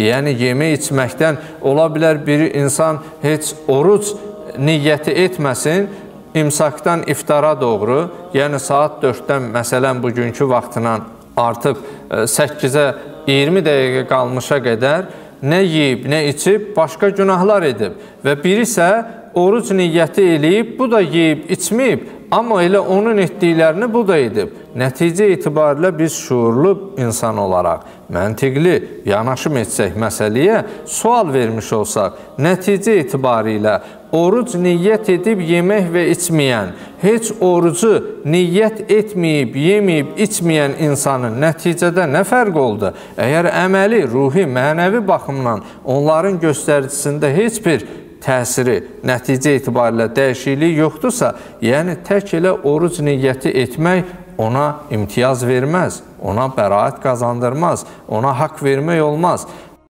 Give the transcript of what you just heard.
Yəni yemək içməkdən ola bilər bir insan heç oruc niyyəti etməsin, imsakdan iftara doğru, yəni saat 4-dən məsələn bugünkü vaxtla artıq 8-ə 20 dəqiqə qalmışa qədər nə yeyib, nə içib, başqa günahlar edib və biri isə oruc niyyəti eləyib, bu da yeyib, içməyib, amma elə onun etdiklərini bu da edib. Nəticə itibarilə biz şuurlu insan olaraq, məntiqli yanaşım etsək məsələyə, sual vermiş olsaq, nəticə itibarilə oruc niyyət edib yemək və içməyən, heç orucu niyyət etməyib, yeməyib, içməyən insanın nəticədə nə fərq oldu? Əgər əməli, ruhi, mənəvi baxımdan onların göstəricisində heç bir təsiri, nəticə etibarilə dəyişiklik yoxdursa, yəni tək elə oruc niyyəti etmək ona imtiyaz verməz, ona bəraət qazandırmaz, ona haqq vermək olmaz.